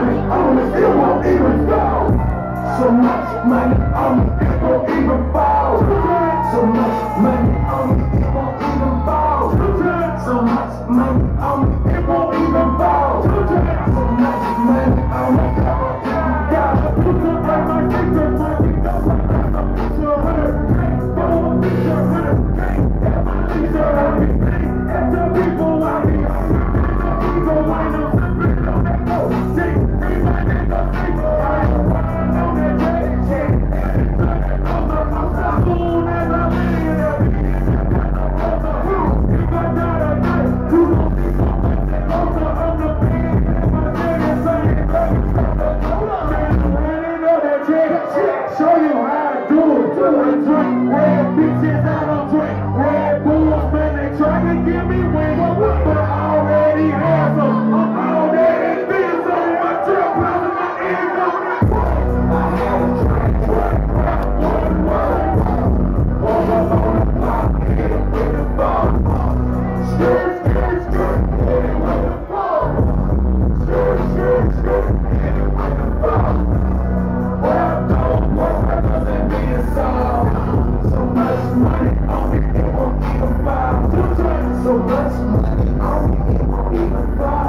money on me, it won't even fall. So much money on me, it won't even fall. So much money on me, it won't even fall. So much money on me. Amen. so much money, I won't even thought.